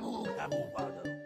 不看不发的。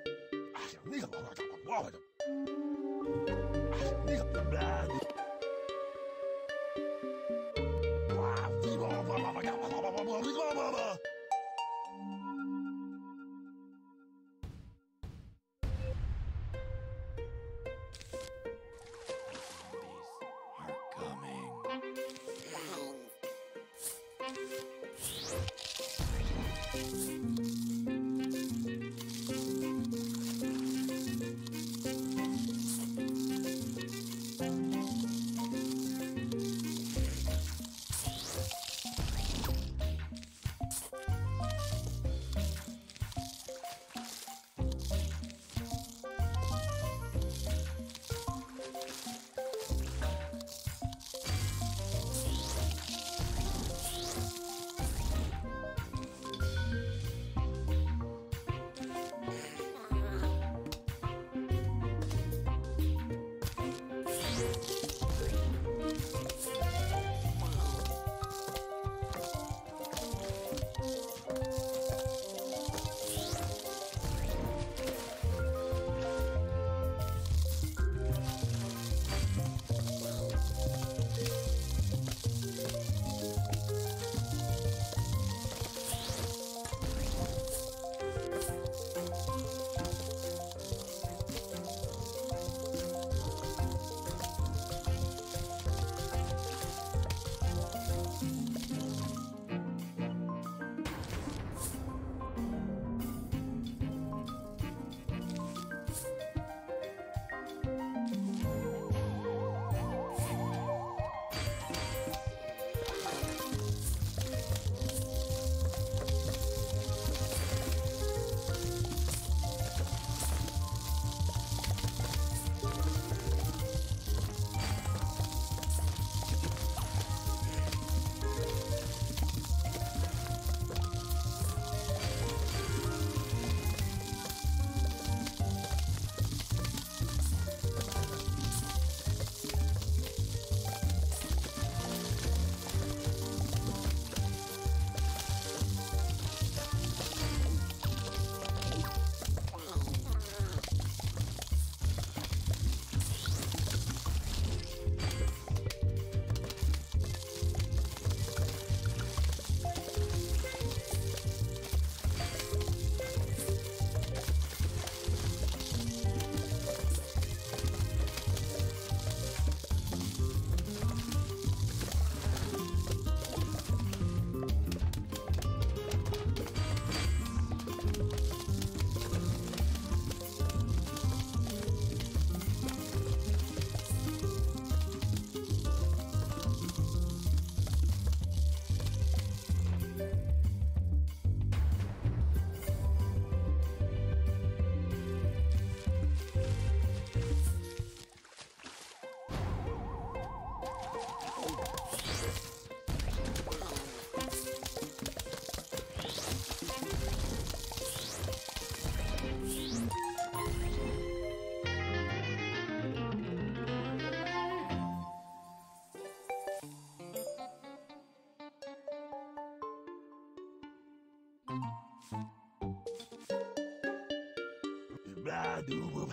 do will.